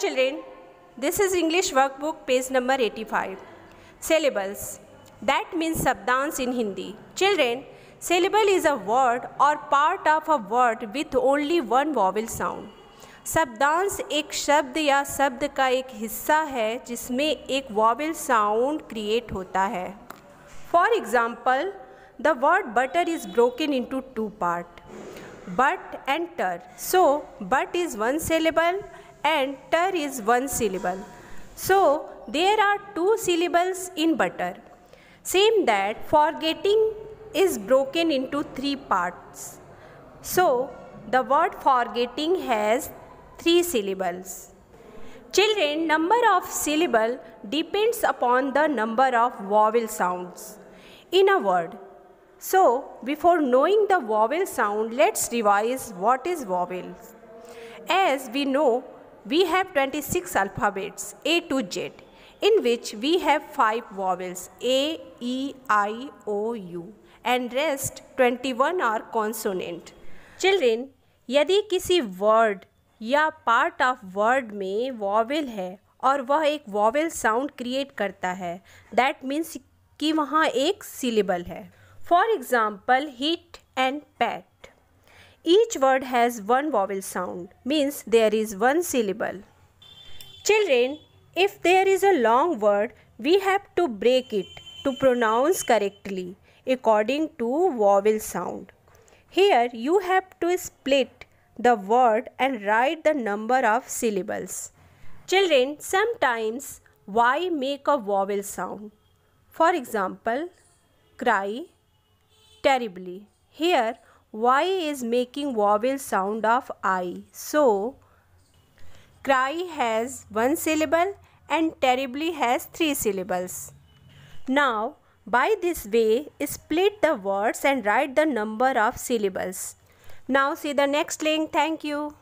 children, this is English workbook page number 85. Syllables. That means sabdans in Hindi. Children, syllable is a word or part of a word with only one vowel sound. शब्दांश एक शब्द या शब्द का एक हिस्सा है जिसमें एक वॉवल साउंड क्रिएट होता है for example the word butter is broken into two part but and ter. So, but is one syllable and ter is one syllable. So, there are two syllables in butter. Same that forgetting is broken into three parts. So, the word forgetting has three syllables. Children, number of syllable depends upon the number of vowel sounds in a word. So, before knowing the vowel sound, let's revise what is vowels. As we know, we have 26 alphabets A to Z, in which we have 5 vowels A, E, I, O, U, and rest 21 are consonant. Children, यदि किसी word या part of word में vowel है और वह एक vowel sound create करता है दैट मीन्स कि वहाँ एक सिलेबल है For example, hit and pat. Each word has one vowel sound, means there is one syllable. Children, if there is a long word, we have to break it to pronounce correctly according to vowel sound. Here you have to split the word and write the number of syllables. Children, sometimes Y make a vowel sound. For example, cry, terribly. Here Y is making vowel sound of I. So cry has one syllable and terribly has three syllables. Now by this way split the words and write the number of syllables. Now see the next link. Thank you.